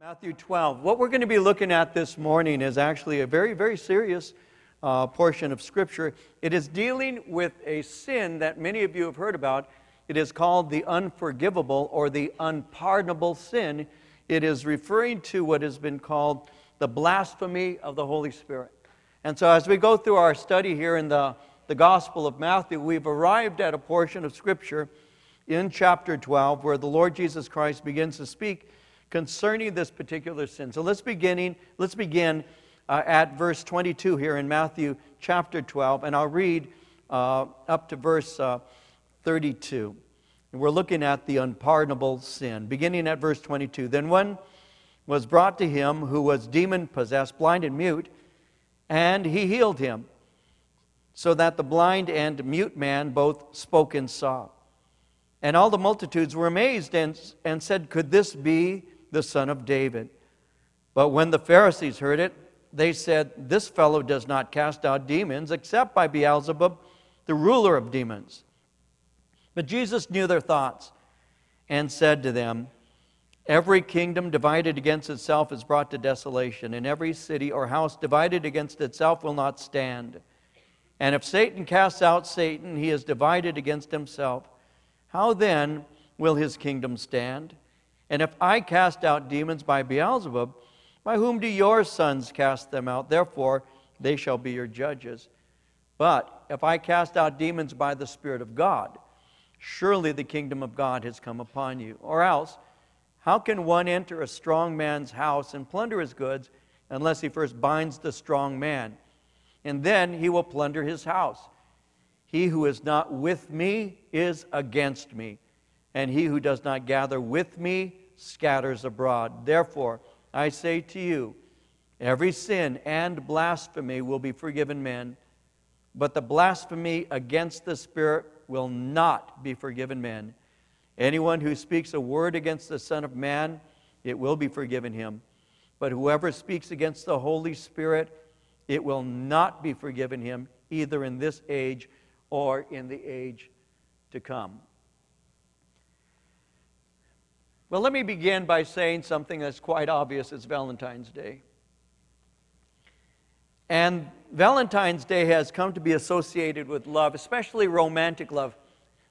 Matthew 12. What we're going to be looking at this morning is actually a very, very serious uh, portion of Scripture. It is dealing with a sin that many of you have heard about. It is called the unforgivable or the unpardonable sin. It is referring to what has been called the blasphemy of the Holy Spirit. And so, as we go through our study here in the, the Gospel of Matthew, we've arrived at a portion of Scripture in chapter 12 where the Lord Jesus Christ begins to speak concerning this particular sin. So let's beginning, let's begin uh, at verse 22 here in Matthew chapter 12, and I'll read uh, up to verse uh, 32. And we're looking at the unpardonable sin, beginning at verse 22. Then one was brought to him who was demon possessed, blind and mute, and he healed him, so that the blind and mute man both spoke and saw. And all the multitudes were amazed and, and said, Could this be the son of David. But when the Pharisees heard it, they said, This fellow does not cast out demons except by Beelzebub, the ruler of demons. But Jesus knew their thoughts and said to them, Every kingdom divided against itself is brought to desolation, and every city or house divided against itself will not stand. And if Satan casts out Satan, he is divided against himself. How then will his kingdom stand? And if I cast out demons by Beelzebub, by whom do your sons cast them out? Therefore, they shall be your judges. But if I cast out demons by the Spirit of God, surely the kingdom of God has come upon you. Or else, how can one enter a strong man's house and plunder his goods unless he first binds the strong man? And then he will plunder his house. He who is not with me is against me and he who does not gather with me scatters abroad. Therefore, I say to you, every sin and blasphemy will be forgiven men, but the blasphemy against the Spirit will not be forgiven men. Anyone who speaks a word against the Son of Man, it will be forgiven him. But whoever speaks against the Holy Spirit, it will not be forgiven him, either in this age or in the age to come. Well, let me begin by saying something that's quite obvious it's Valentine's Day. And Valentine's Day has come to be associated with love, especially romantic love.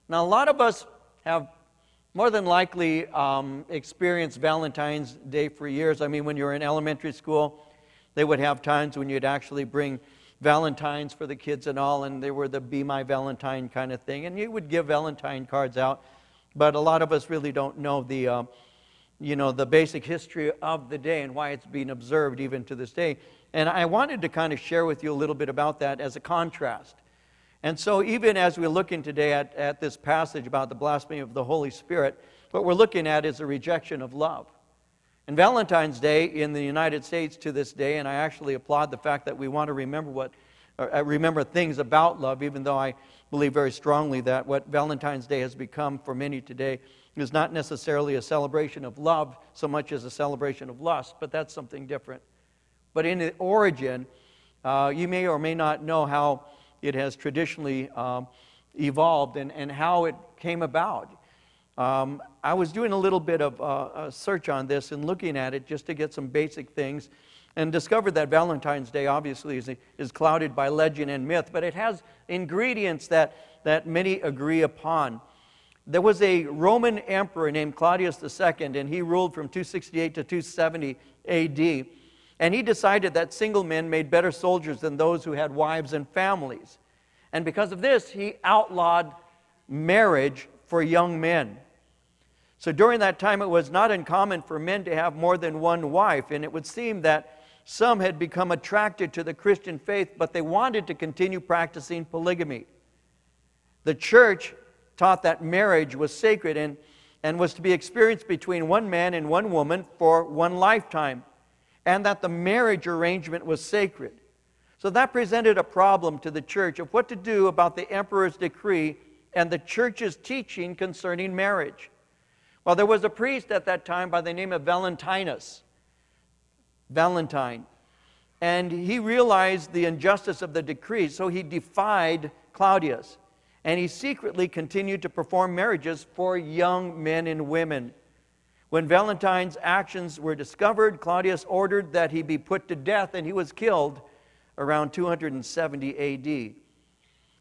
Now, a lot of us have more than likely um, experienced Valentine's Day for years. I mean, when you were in elementary school, they would have times when you'd actually bring Valentines for the kids and all, and they were the Be My Valentine kind of thing. And you would give Valentine cards out but a lot of us really don't know the, uh, you know, the basic history of the day and why it's being observed even to this day. And I wanted to kind of share with you a little bit about that as a contrast. And so, even as we're looking today at, at this passage about the blasphemy of the Holy Spirit, what we're looking at is a rejection of love. And Valentine's Day in the United States to this day, and I actually applaud the fact that we want to remember what uh, remember things about love, even though I believe very strongly that what Valentine's Day has become for many today is not necessarily a celebration of love so much as a celebration of lust, but that's something different. But in the origin, uh, you may or may not know how it has traditionally um, evolved and, and how it came about. Um, I was doing a little bit of uh, search on this and looking at it just to get some basic things and discovered that Valentine's Day obviously is, is clouded by legend and myth, but it has ingredients that, that many agree upon. There was a Roman emperor named Claudius II, and he ruled from 268 to 270 AD. And he decided that single men made better soldiers than those who had wives and families. And because of this, he outlawed marriage for young men. So during that time, it was not uncommon for men to have more than one wife, and it would seem that some had become attracted to the Christian faith, but they wanted to continue practicing polygamy. The church taught that marriage was sacred and, and was to be experienced between one man and one woman for one lifetime, and that the marriage arrangement was sacred. So that presented a problem to the church of what to do about the emperor's decree and the church's teaching concerning marriage. Well, there was a priest at that time by the name of Valentinus. Valentine. And he realized the injustice of the decree, so he defied Claudius. And he secretly continued to perform marriages for young men and women. When Valentine's actions were discovered, Claudius ordered that he be put to death, and he was killed around 270 AD.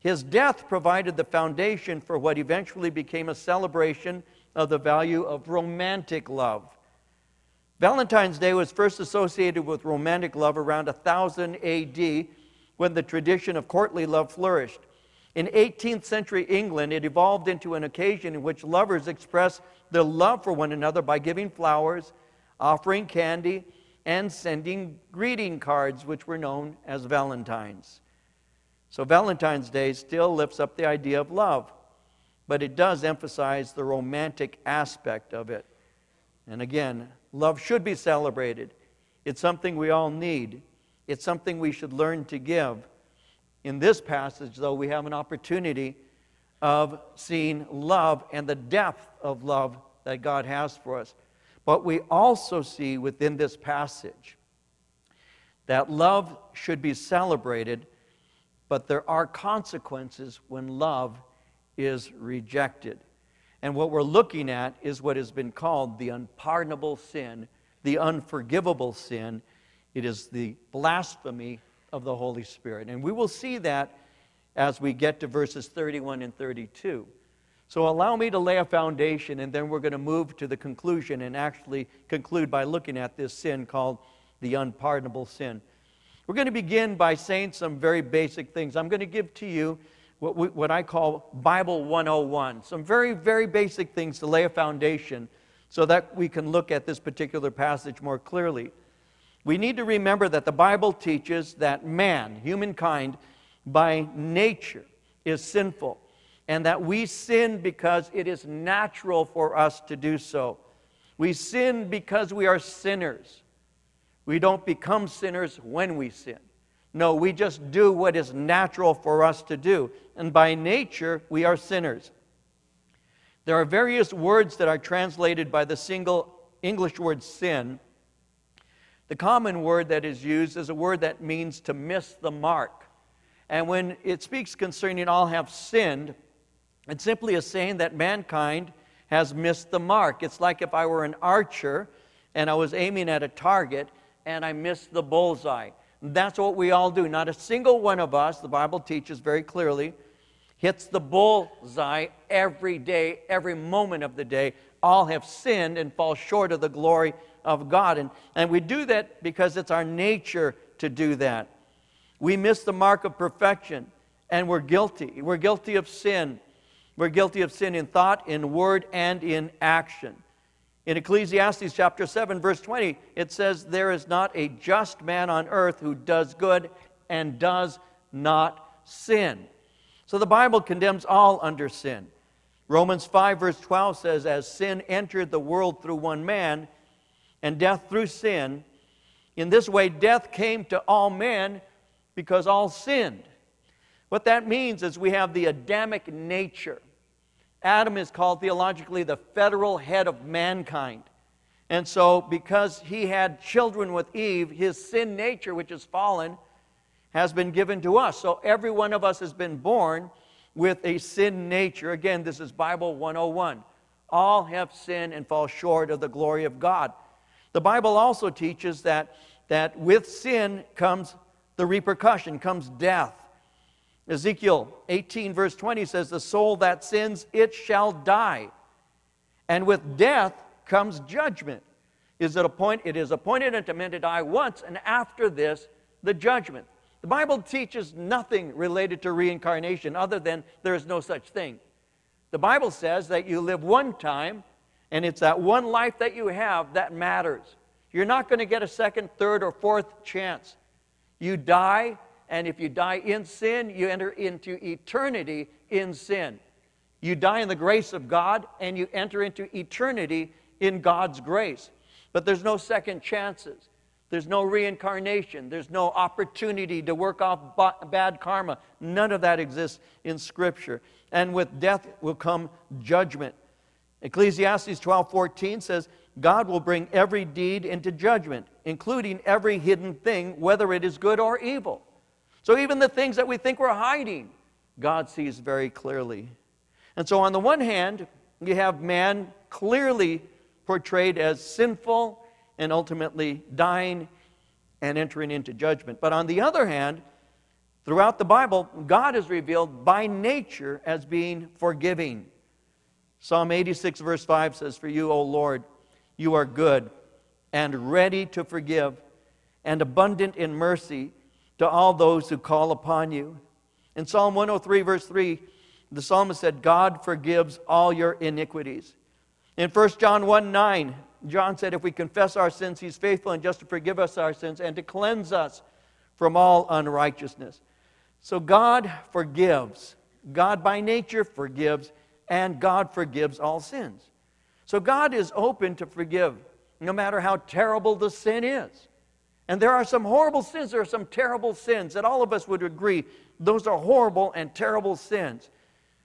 His death provided the foundation for what eventually became a celebration of the value of romantic love. Valentine's Day was first associated with romantic love around 1000 AD when the tradition of courtly love flourished. In 18th century England, it evolved into an occasion in which lovers expressed their love for one another by giving flowers, offering candy, and sending greeting cards, which were known as Valentines. So, Valentine's Day still lifts up the idea of love, but it does emphasize the romantic aspect of it. And again, love should be celebrated. It's something we all need, it's something we should learn to give. In this passage, though, we have an opportunity of seeing love and the depth of love that God has for us. But we also see within this passage that love should be celebrated, but there are consequences when love is rejected. And what we're looking at is what has been called the unpardonable sin, the unforgivable sin. It is the blasphemy of the Holy Spirit. And we will see that as we get to verses 31 and 32. So allow me to lay a foundation, and then we're going to move to the conclusion and actually conclude by looking at this sin called the unpardonable sin. We're going to begin by saying some very basic things. I'm going to give to you what, we, what I call Bible 101, some very, very basic things to lay a foundation so that we can look at this particular passage more clearly. We need to remember that the Bible teaches that man, humankind, by nature is sinful, and that we sin because it is natural for us to do so. We sin because we are sinners. We don't become sinners when we sin. No, we just do what is natural for us to do. And by nature, we are sinners. There are various words that are translated by the single English word sin the common word that is used is a word that means to miss the mark. And when it speaks concerning all have sinned, it simply is saying that mankind has missed the mark. It's like if I were an archer and I was aiming at a target and I missed the bullseye. That's what we all do. Not a single one of us, the Bible teaches very clearly, hits the bullseye every day, every moment of the day. All have sinned and fall short of the glory of God. And, and we do that because it's our nature to do that. We miss the mark of perfection and we're guilty. We're guilty of sin. We're guilty of sin in thought, in word, and in action. In Ecclesiastes chapter 7, verse 20, it says, There is not a just man on earth who does good and does not sin. So the Bible condemns all under sin. Romans 5, verse 12 says, As sin entered the world through one man, and death through sin. In this way, death came to all men because all sinned. What that means is we have the Adamic nature. Adam is called theologically the federal head of mankind. And so, because he had children with Eve, his sin nature, which is fallen, has been given to us. So, every one of us has been born with a sin nature. Again, this is Bible 101. All have sinned and fall short of the glory of God. The Bible also teaches that, that with sin comes the repercussion, comes death. Ezekiel 18, verse 20 says, The soul that sins, it shall die. And with death comes judgment. Is it, appoint, it is appointed unto men to die once, and after this, the judgment. The Bible teaches nothing related to reincarnation other than there is no such thing. The Bible says that you live one time and it's that one life that you have that matters. You're not going to get a second, third, or fourth chance. You die, and if you die in sin, you enter into eternity in sin. You die in the grace of God, and you enter into eternity in God's grace. But there's no second chances. There's no reincarnation. There's no opportunity to work off bad karma. None of that exists in Scripture. And with death will come judgment. Ecclesiastes 12:14 says, God will bring every deed into judgment, including every hidden thing, whether it is good or evil. So even the things that we think we're hiding, God sees very clearly. And so on the one hand, you have man clearly portrayed as sinful and ultimately dying and entering into judgment. But on the other hand, throughout the Bible, God is revealed by nature as being forgiving. Psalm 86, verse 5 says, For you, O Lord, you are good and ready to forgive and abundant in mercy to all those who call upon you. In Psalm 103, verse 3, the psalmist said, God forgives all your iniquities. In 1 John 1 9, John said, If we confess our sins, he's faithful and just to forgive us our sins and to cleanse us from all unrighteousness. So God forgives. God by nature forgives and God forgives all sins. So God is open to forgive, no matter how terrible the sin is. And there are some horrible sins, there are some terrible sins that all of us would agree those are horrible and terrible sins.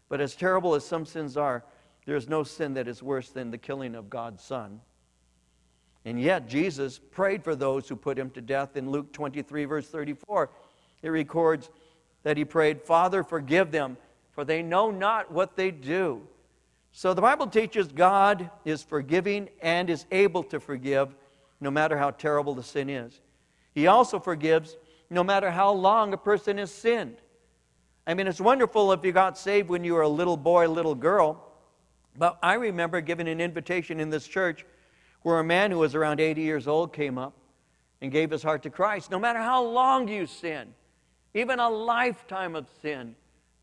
But as terrible as some sins are, there is no sin that is worse than the killing of God's Son. And yet, Jesus prayed for those who put him to death. In Luke 23, verse 34, it records that he prayed, Father, forgive them, for they know not what they do. So the Bible teaches God is forgiving and is able to forgive no matter how terrible the sin is. He also forgives no matter how long a person has sinned. I mean, it's wonderful if you got saved when you were a little boy, little girl. But I remember giving an invitation in this church where a man who was around 80 years old came up and gave his heart to Christ. No matter how long you sin, even a lifetime of sin,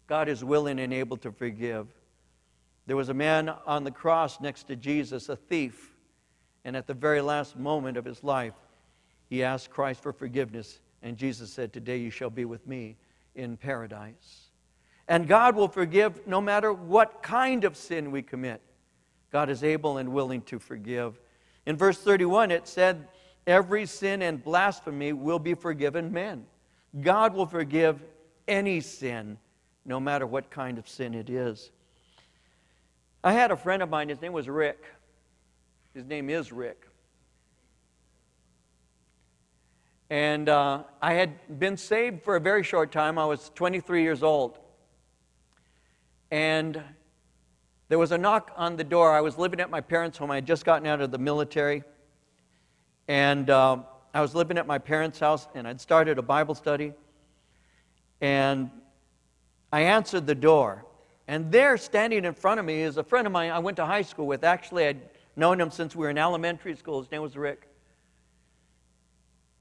God is willing and able to forgive. There was a man on the cross next to Jesus, a thief, and at the very last moment of his life, he asked Christ for forgiveness, and Jesus said, Today you shall be with me in paradise. And God will forgive no matter what kind of sin we commit. God is able and willing to forgive. In verse 31, it said, Every sin and blasphemy will be forgiven men. God will forgive any sin no matter what kind of sin it is. I had a friend of mine, his name was Rick. His name is Rick. And uh, I had been saved for a very short time. I was 23 years old. And there was a knock on the door. I was living at my parents' home. I had just gotten out of the military. And uh, I was living at my parents' house, and I'd started a Bible study. And I answered the door, and there, standing in front of me, is a friend of mine I went to high school with. Actually, I'd known him since we were in elementary school. His name was Rick.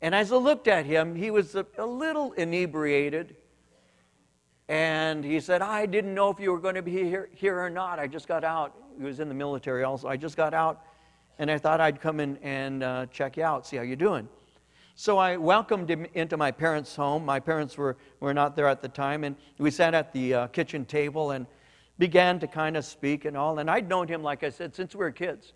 And as I looked at him, he was a, a little inebriated. And he said, I didn't know if you were going to be here, here or not. I just got out. He was in the military also. I just got out, and I thought I'd come in and uh, check you out, see how you're doing. So I welcomed him into my parents' home. My parents were, were not there at the time, and we sat at the uh, kitchen table and began to kind of speak and all. And I'd known him, like I said, since we were kids.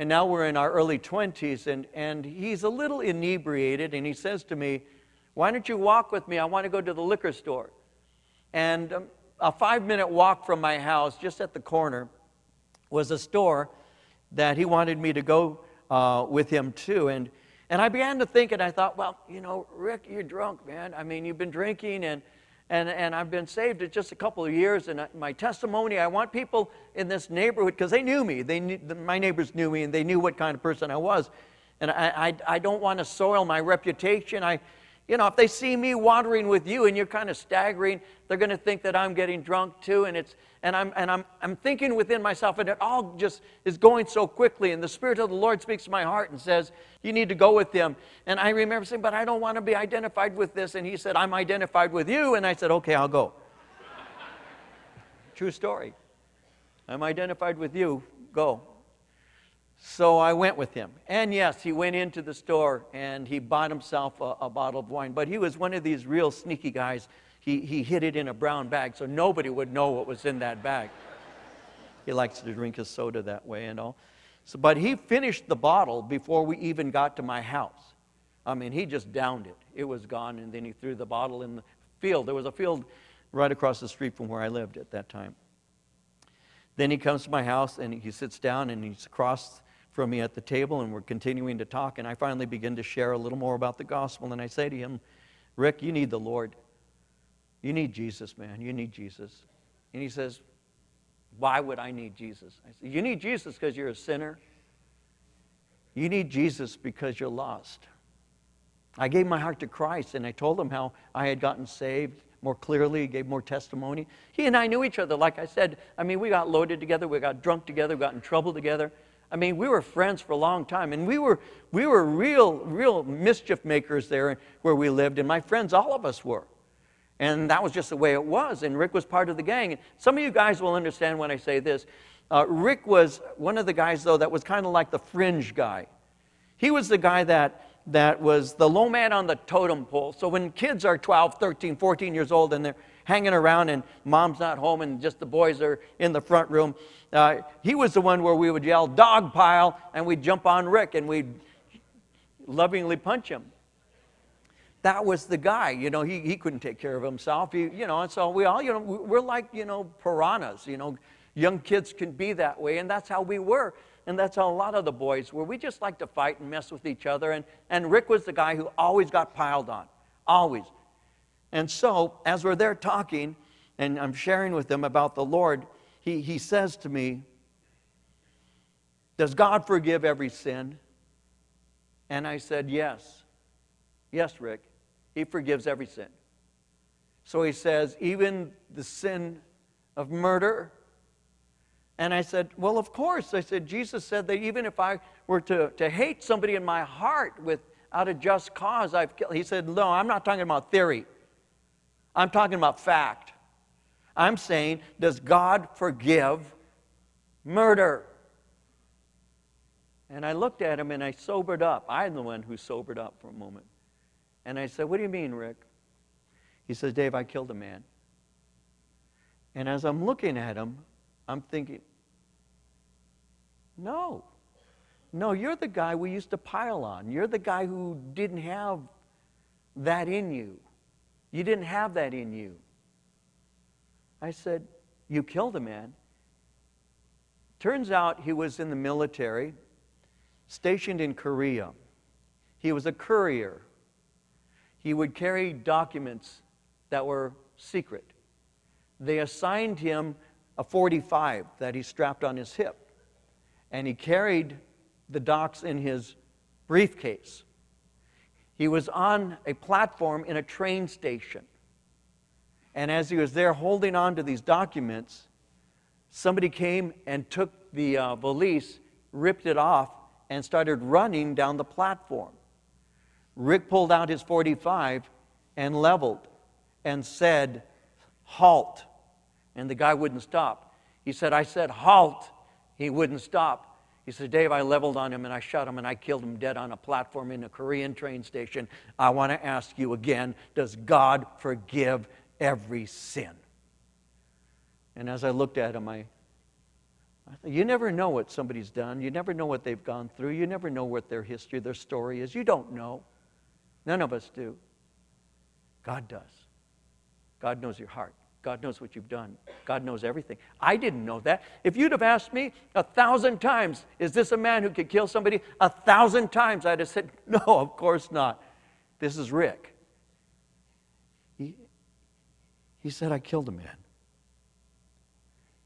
And now we're in our early 20s, and, and he's a little inebriated, and he says to me, Why don't you walk with me? I want to go to the liquor store. And um, a five minute walk from my house, just at the corner, was a store that he wanted me to go uh, with him to. And and I began to think, and I thought, well, you know, Rick, you're drunk, man. I mean, you've been drinking, and, and, and I've been saved in just a couple of years. And my testimony, I want people in this neighborhood, because they knew me. They knew, my neighbors knew me, and they knew what kind of person I was. And I, I, I don't want to soil my reputation. I, you know, if they see me wandering with you and you're kind of staggering, they're going to think that I'm getting drunk too. And, it's, and, I'm, and I'm, I'm thinking within myself, and it all just is going so quickly. And the Spirit of the Lord speaks to my heart and says, You need to go with them. And I remember saying, But I don't want to be identified with this. And he said, I'm identified with you. And I said, Okay, I'll go. True story. I'm identified with you. Go. So I went with him. And yes, he went into the store and he bought himself a, a, bottle of wine. But he was one of these real sneaky guys. He, he hid it in a brown bag so nobody would know what was in that bag. He likes to drink his soda that way and all. So, but he finished the bottle before we even got to my house. I mean, he just downed it. It was gone, and then he threw the bottle in the field. There was a field right across the street from where I lived at that time. Then he comes to my house and he sits down and he's across from me at the table, and we're continuing to talk. And I finally begin to share a little more about the gospel. And I say to him, Rick, you need the Lord. You need Jesus, man. You need Jesus. And he says, Why would I need Jesus? I said, You need Jesus because you're a sinner You need Jesus because you're lost. I gave my heart to Christ and I told him how I had gotten saved more clearly, gave more testimony. He and I knew each other. Like I said, I mean, we got loaded together, we got drunk together, we got in trouble together. I mean, we were friends for a long time, and we were, we were real, real mischief makers there where we lived, and my friends, all of us were. And that was just the way it was, and Rick was part of the gang. And some of you guys will understand when I say this. Uh, Rick was one of the guys, though, that was kind of like the fringe guy. He was the guy that that was the low man on the totem pole. So when kids are 12, 13, 14 years old and they're hanging around and mom's not home and just the boys are in the front room, uh, he was the one where we would yell, dog pile, and we'd jump on Rick and we'd lovingly punch him. That was the guy, you know, he, he couldn't take care of himself, he, you know, and so we all, you know, we're like, you know, piranhas, you know, young kids can be that way, and that's how we were. And that's how a lot of the boys were. We just like to fight and mess with each other. And, and Rick was the guy who always got piled on, always. And so, as we're there talking, and I'm sharing with them about the Lord, he, he says to me, Does God forgive every sin? And I said, Yes. Yes, Rick. He forgives every sin. So he says, Even the sin of murder, and I said, Well, of course. I said, Jesus said that even if I were to, to hate somebody in my heart without a just cause, I've killed. He said, No, I'm not talking about theory. I'm talking about fact. I'm saying, does God forgive murder? And I looked at him and I sobered up. I'm the one who sobered up for a moment. And I said, What do you mean, Rick? He says, Dave, I killed a man. And as I'm looking at him, I'm thinking, no. No, you're the guy we used to pile on. You're the guy who didn't have that in you. You didn't have that in you. I said, You killed a man. Turns out he was in the military, stationed in Korea. He was a courier. He would carry documents that were secret. They assigned him a 45 that he strapped on his hip and he carried the docs in his briefcase. He was on a platform in a train station. And as he was there holding on to these documents, somebody came and took the uh, valise, ripped it off, and started running down the platform. Rick pulled out his 45 and leveled and said, Halt. And the guy wouldn't stop. He said, I said, Halt. He wouldn't stop. He said, Dave, I leveled on him and I shot him and I killed him dead on a platform in a Korean train station. I want to ask you again does God forgive every sin? And as I looked at him, I, I thought, you never know what somebody's done. You never know what they've gone through. You never know what their history, their story is. You don't know. None of us do. God does. God knows your heart. God knows what you've done. God knows everything. I didn't know that. If you'd have asked me a thousand times, is this a man who could kill somebody? A thousand times I'd have said, no, of course not. This is Rick. He, he said, I killed a man.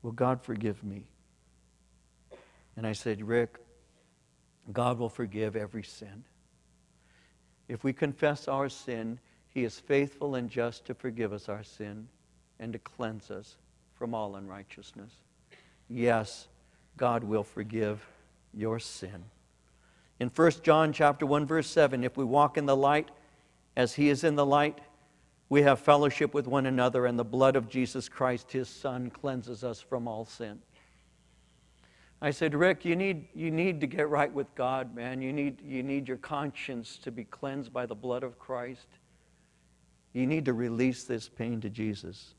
Will God forgive me? And I said, Rick, God will forgive every sin. If we confess our sin, He is faithful and just to forgive us our sin and to cleanse us from all unrighteousness. Yes, God will forgive your sin. In 1 John chapter 1 verse 7, if we walk in the light as he is in the light, we have fellowship with one another and the blood of Jesus Christ his son cleanses us from all sin. I said, Rick, you need, you need to get right with God, man. You need, you need your conscience to be cleansed by the blood of Christ. You need to release this pain to Jesus.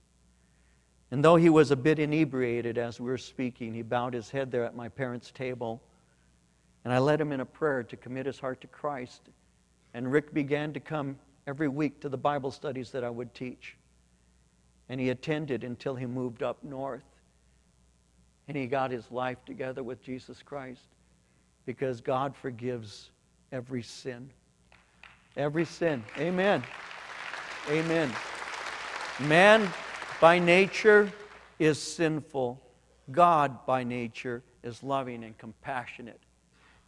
And though he was a bit inebriated as we were speaking, he bowed his head there at my parents' table. And I led him in a prayer to commit his heart to Christ. And Rick began to come every week to the Bible studies that I would teach. And he attended until he moved up north. And he got his life together with Jesus Christ because God forgives every sin. Every sin. Amen. Amen. Man by nature is sinful. God by nature is loving and compassionate.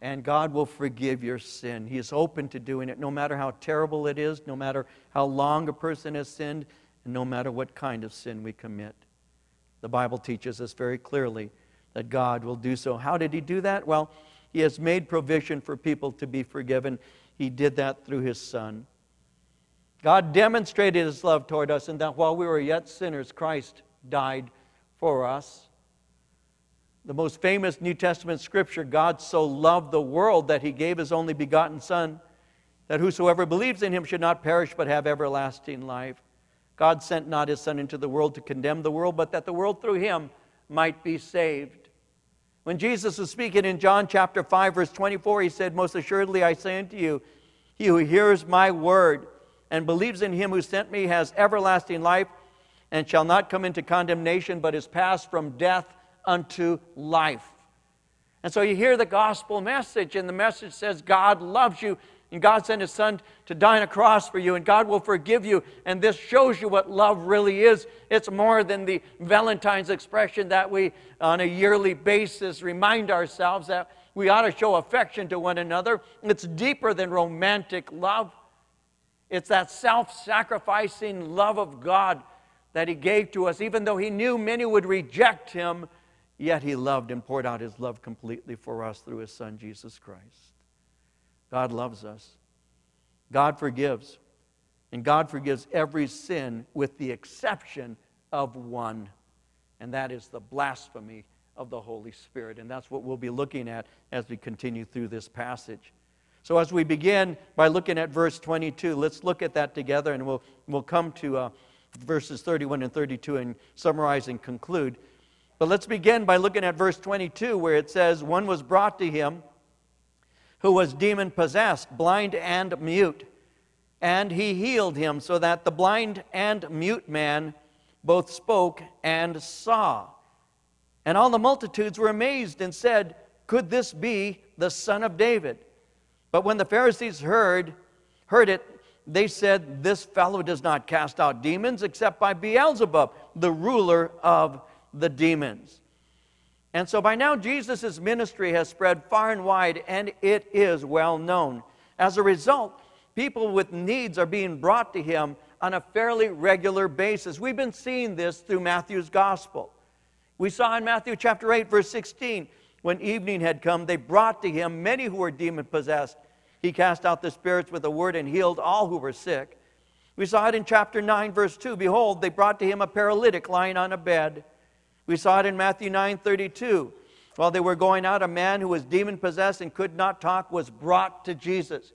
and God will forgive your sin. He is open to doing it, no matter how terrible it is, no matter how long a person has sinned, and no matter what kind of sin we commit. The Bible teaches us very clearly that God will do so. How did He do that? Well, He has made provision for people to be forgiven. He did that through His Son. God demonstrated His love toward us in that while we were yet sinners, Christ died for us. The most famous New Testament scripture God so loved the world that He gave His only begotten Son, that whosoever believes in Him should not perish but have everlasting life. God sent not his Son into the world to condemn the world, but that the world through him might be saved. When Jesus was speaking in John chapter 5, verse 24, he said, Most assuredly I say unto you, he who hears my word and believes in him who sent me has everlasting life and shall not come into condemnation, but is passed from death unto life. And so you hear the gospel message, and the message says, God loves you and God sent His Son to die on a cross for you, and God will forgive you. And this shows you what love really is. It's more than the Valentine's expression that we, on a yearly basis, remind ourselves that we ought to show affection to one another. It's deeper than romantic love, it's that self sacrificing love of God that He gave to us, even though He knew many would reject Him. Yet he loved and poured out his love completely for us through his Son, Jesus Christ. God loves us. God forgives. And God forgives every sin with the exception of one, and that is the blasphemy of the Holy Spirit. And that's what we'll be looking at as we continue through this passage. So, as we begin by looking at verse 22, let's look at that together and we'll, we'll come to uh, verses 31 and 32 and summarize and conclude. But let's begin by looking at verse 22, where it says, One was brought to him who was demon possessed, blind and mute. And he healed him so that the blind and mute man both spoke and saw. And all the multitudes were amazed and said, Could this be the son of David? But when the Pharisees heard, heard it, they said, This fellow does not cast out demons except by Beelzebub, the ruler of the demons. And so by now, Jesus' ministry has spread far and wide, and it is well known. As a result, people with needs are being brought to him on a fairly regular basis. We've been seeing this through Matthew's gospel. We saw in Matthew chapter 8, verse 16, when evening had come, they brought to him many who were demon possessed. He cast out the spirits with a word and healed all who were sick. We saw it in chapter 9, verse 2. Behold, they brought to him a paralytic lying on a bed. We saw it in Matthew 9 32. While they were going out, a man who was demon possessed and could not talk was brought to Jesus.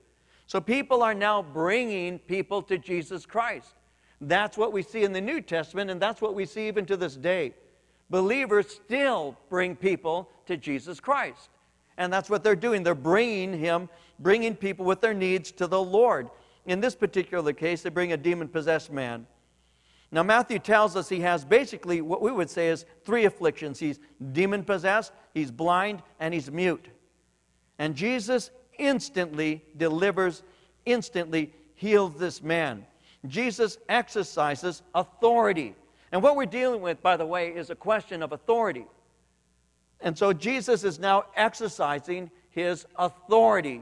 So people are now bringing people to Jesus Christ. That's what we see in the New Testament, and that's what we see even to this day. Believers still bring people to Jesus Christ. And that's what they're doing. They're bringing him, bringing people with their needs to the Lord. In this particular case, they bring a demon possessed man. Now, Matthew tells us he has basically what we would say is three afflictions he's demon possessed, he's blind, and he's mute. And Jesus instantly delivers, instantly heals this man. Jesus exercises authority. And what we're dealing with, by the way, is a question of authority. And so Jesus is now exercising his authority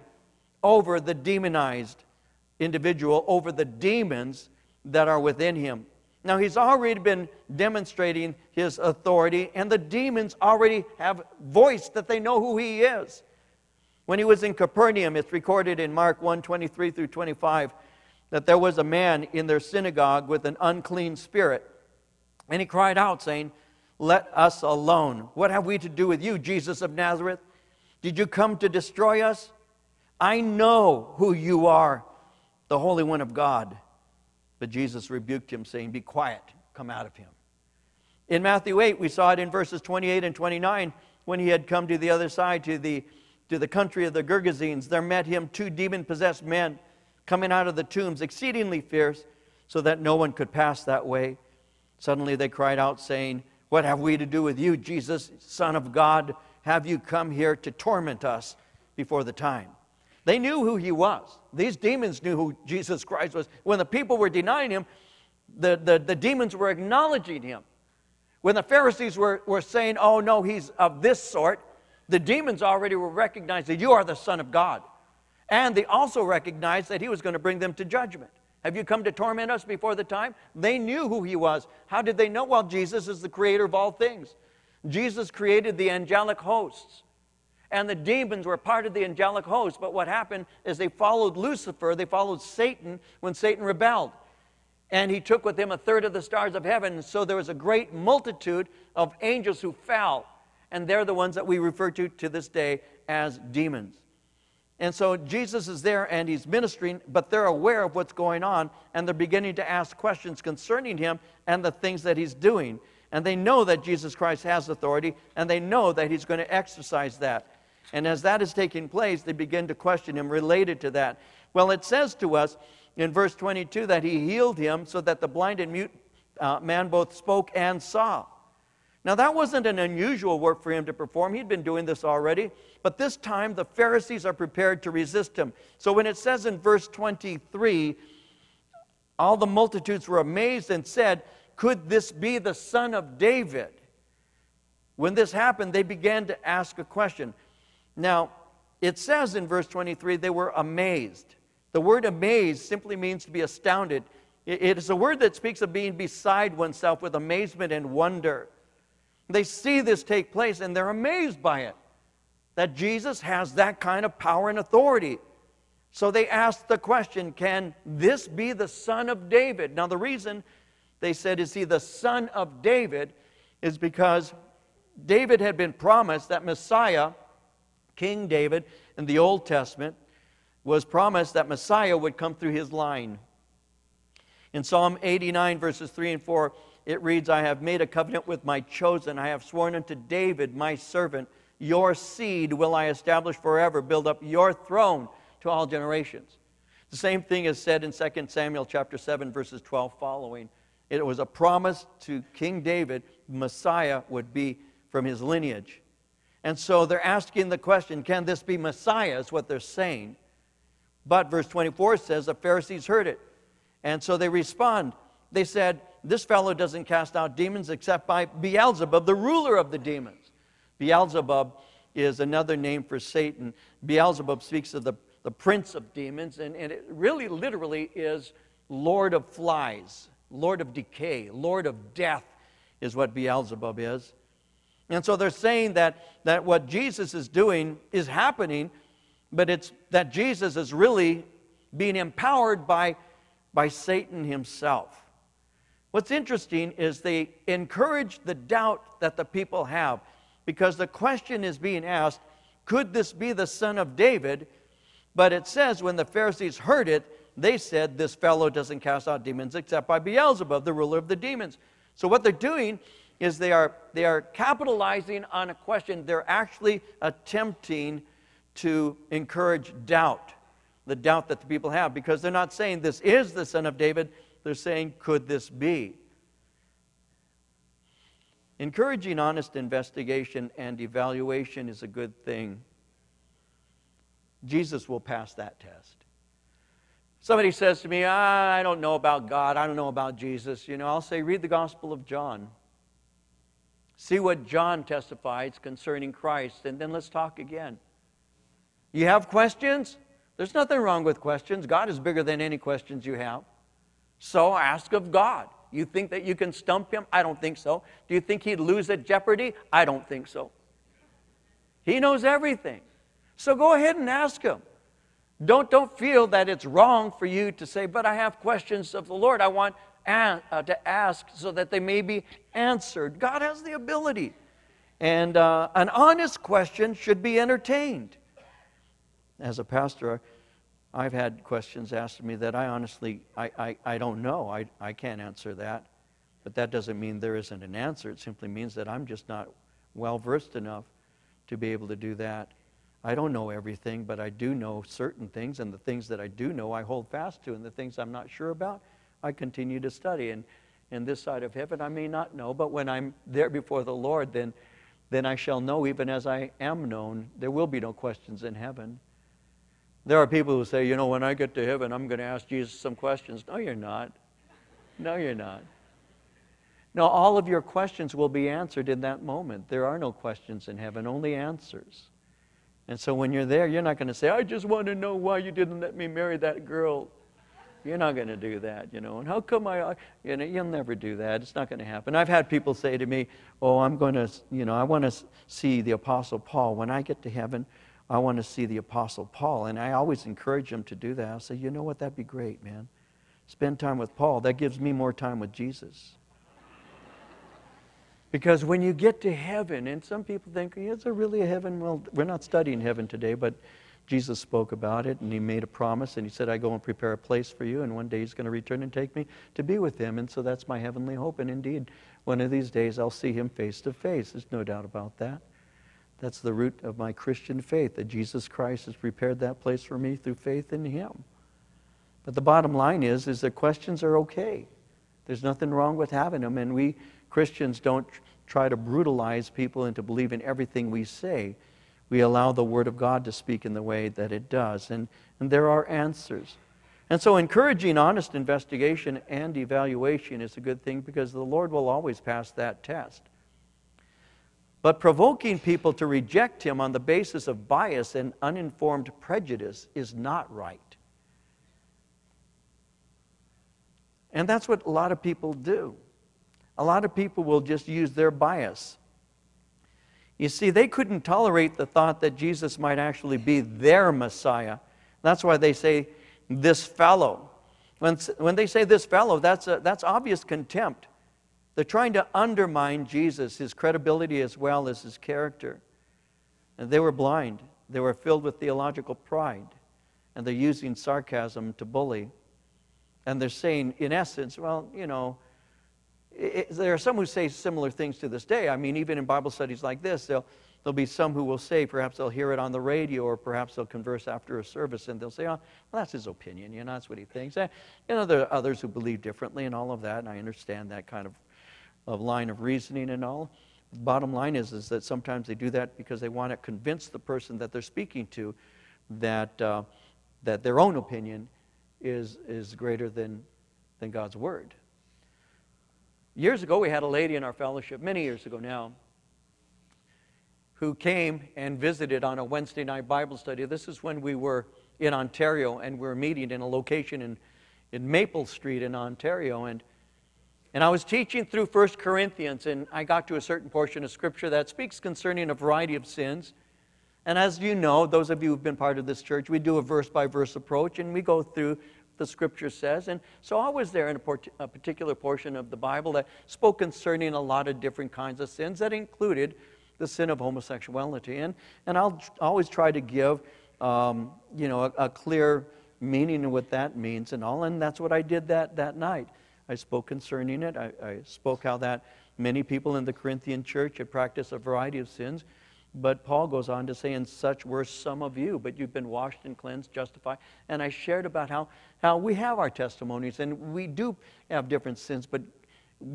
over the demonized individual, over the demons that are within him. Now, he's already been demonstrating his authority, and the demons already have voiced that they know who he is. When he was in Capernaum, it's recorded in Mark 1 23 through 25 that there was a man in their synagogue with an unclean spirit. And he cried out, saying, Let us alone. What have we to do with you, Jesus of Nazareth? Did you come to destroy us? I know who you are, the Holy One of God. But Jesus rebuked him, saying, Be quiet, come out of him. In Matthew 8, we saw it in verses 28 and 29 when he had come to the other side, to the, to the country of the Gergesenes. There met him two demon possessed men coming out of the tombs, exceedingly fierce, so that no one could pass that way. Suddenly they cried out, saying, What have we to do with you, Jesus, Son of God? Have you come here to torment us before the time? They knew who he was. These demons knew who Jesus Christ was. When the people were denying him, the, the, the demons were acknowledging him. When the Pharisees were, were saying, oh, no, he's of this sort, The demons already were recognizing, that you are the Son of God. And they also recognized that he was going to bring them to judgment. Have you come to torment us before the time? They knew who he was. How did they know? Well, Jesus is the creator of all things. Jesus created the angelic hosts. And the demons were part of the angelic host. But what happened is they followed Lucifer, they followed Satan when Satan rebelled. And he took with him a third of the stars of heaven. So there was a great multitude of angels who fell. And they're the ones that we refer to to this day as demons. And so Jesus is there and he's ministering, but they're aware of what's going on and they're beginning to ask questions concerning him and the things that he's doing. And they know that Jesus Christ has authority and they know that he's going to exercise that. And as that is taking place, they begin to question him related to that. Well, it says to us in verse 22 that he healed him so that the blind and mute uh, man both spoke and saw. Now, that wasn't an unusual work for him to perform. He'd been doing this already. But this time, the Pharisees are prepared to resist him. So when it says in verse 23, all the multitudes were amazed and said, Could this be the son of David? When this happened, they began to ask a question. Now, it says in verse 23, they were amazed. The word amazed simply means to be astounded. It is a word that speaks of being beside oneself with amazement and wonder. They see this take place and they're amazed by it that Jesus has that kind of power and authority. So they ask the question can this be the son of David? Now, the reason they said, Is he the son of David? is because David had been promised that Messiah, King David, in the Old Testament, was promised that Messiah would come through his line. In Psalm 89, verses 3 and 4, it reads, I have made a covenant with my chosen. I have sworn unto David, my servant, your seed will I establish forever, build up your throne to all generations. The same thing is said in 2 Samuel chapter 7, verses 12 following. It was a promise to King David, Messiah would be from his lineage. And so they're asking the question, can this be Messiah? Is what they're saying. But verse 24 says the Pharisees heard it. And so they respond. They said, this fellow doesn't cast out demons except by Beelzebub, the ruler of the demons. Beelzebub is another name for Satan. Beelzebub speaks of the, the prince of demons, and, and it really literally is Lord of flies, Lord of decay, Lord of death is what Beelzebub is. And so they're saying that, that what Jesus is doing is happening, but it's that Jesus is really being empowered by, by Satan himself. What's interesting is they encourage the doubt that the people have because the question is being asked could this be the son of David? But it says when the Pharisees heard it, they said, This fellow doesn't cast out demons except by Beelzebub, the ruler of the demons. So what they're doing is they are, they are capitalizing on a question. They're actually attempting to encourage doubt, the doubt that the people have, because they're not saying this is the son of David. They're saying, could this be? Encouraging honest investigation and evaluation is a good thing. Jesus will pass that test. Somebody says to me, ah, I don't know about God, I don't know about Jesus. You know, I'll say, read the Gospel of John. See what John testifies concerning Christ, and then let's talk again. You have questions? There's nothing wrong with questions. God is bigger than any questions you have. So ask of God. You think that you can stump him? I don't think so. Do you think he'd lose at Jeopardy? I don't think so. He knows everything. So go ahead and ask him. Don't, don't feel that it's wrong for you to say, but I have questions of the Lord. I want uh, to ask so that they may be answered. God has the ability. And uh, an honest question should be entertained. As a pastor, I've had questions asked of me that I honestly, I, I, I don't know. I, I can't answer that. But that doesn't mean there isn't an answer. It simply means that I'm just not well versed enough to be able to do that. I don't know everything, but I do know certain things, and the things that I do know, I hold fast to, and the things I'm not sure about, I continue to study. And in this side of heaven, I may not know, but when I'm there before the Lord, then, then I shall know, even as I am known. There will be no questions in heaven. There are people who say, you know, when I get to heaven, I'm going to ask Jesus some questions. No, you're not. No, you're not. No, all of your questions will be answered in that moment. There are no questions in heaven, only answers. And so when you're there, you're not going to say, I just want to know why you didn't let me marry that girl. You're not going to do that, you know. And how come I, you know, you'll never do that. It's not going to happen. I've had people say to me, Oh, I'm going to, you know, I want to see the Apostle Paul. When I get to heaven, I want to see the Apostle Paul. And I always encourage them to do that. I'll say, You know what? That'd be great, man. Spend time with Paul. That gives me more time with Jesus. Because when you get to heaven, and some people think, is there really a heaven? Well, we're not studying heaven today, but Jesus spoke about it and he made a promise and he said, I go and prepare a place for you, and one day he's going to return and take me to be with him. And so that's my heavenly hope. And indeed, one of these days I'll see him face to face. There's no doubt about that. That's the root of my Christian faith, that Jesus Christ has prepared that place for me through faith in him. But the bottom line is, is that questions are okay. There's nothing wrong with having them, and we Christians don't try to brutalize people into believing everything we say. We allow the Word of God to speak in the way that it does, and, and there are answers. And so, encouraging honest investigation and evaluation is a good thing because the Lord will always pass that test. But provoking people to reject Him on the basis of bias and uninformed prejudice is not right. And that's what a lot of people do. A lot of people will just use their bias. You see, they couldn't tolerate the thought that Jesus might actually be their Messiah. That's why they say, this fellow. When, when they say this fellow, that's, a, that's obvious contempt. They're trying to undermine Jesus, his credibility as well as his character. And they were blind. They were filled with theological pride. And they're using sarcasm to bully. And they're saying, in essence, well, you know, it, there are some who say similar things to this day. I mean, even in Bible studies like this, there'll, there'll be some who will say, perhaps they'll hear it on the radio, or perhaps they'll converse after a service, and they'll say, oh, well, that's his opinion, you know, that's what he thinks. And, you know, there are others who believe differently and all of that, and I understand that kind of, of line of reasoning and all. Bottom line is, is that sometimes they do that because they want to convince the person that they're speaking to that, uh, that their own opinion is, is greater than, than God's Word. Years ago, we had a lady in our fellowship, many years ago now, who came and visited on a Wednesday night Bible study. This is when we were in Ontario and we were meeting in a location in, in Maple Street in Ontario. And, and I was teaching through 1 Corinthians, and I got to a certain portion of Scripture that speaks concerning a variety of sins. And as you know, those of you who've been part of this church, we do a verse by verse approach and we go through the scripture says. And so I was there in a, a, particular portion of the Bible that spoke concerning a lot of different kinds of sins that included the sin of homosexuality. And, and I'll always try to give, um, you know, a, a, clear meaning of what that means and all. And that's what I did that, that night. I spoke concerning it. I, I spoke how that many people in the Corinthian church had practiced a variety of sins but Paul goes on to say, and such were some of you, but you've been washed and cleansed, justified. And I shared about how, how we have our testimonies and we do have different sins, but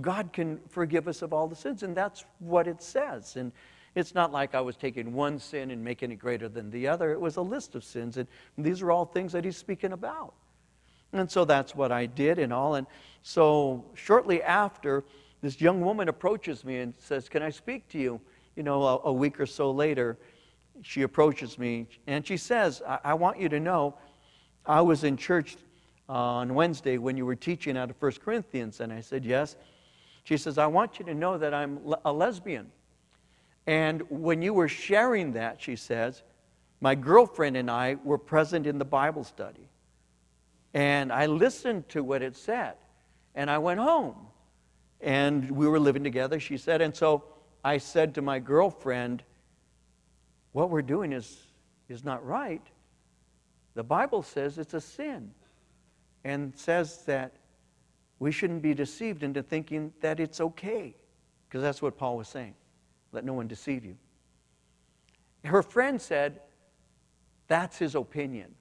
God can forgive us of all the sins. And that's what it says. And it's not like I was taking one sin and making it greater than the other. It was a list of sins. And these are all things that he's speaking about. And so that's what I did and all. And so shortly after, this young woman approaches me and says, Can I speak to you? you know, a, a week or so later, she approaches me and she says, I, I want you to know I was in church uh, on Wednesday when you were teaching out of 1 Corinthians. And I said, Yes. She says, I want you to know that I'm a lesbian. And when you were sharing that, she says, my girlfriend and I were present in the Bible study. And I listened to what it said. And I went home. And we were living together, she said. And so I said to my girlfriend, What we're doing is, is not right. The Bible says it's a sin and says that we shouldn't be deceived into thinking that it's okay, because that's what Paul was saying. Let no one deceive you. Her friend said, That's his opinion.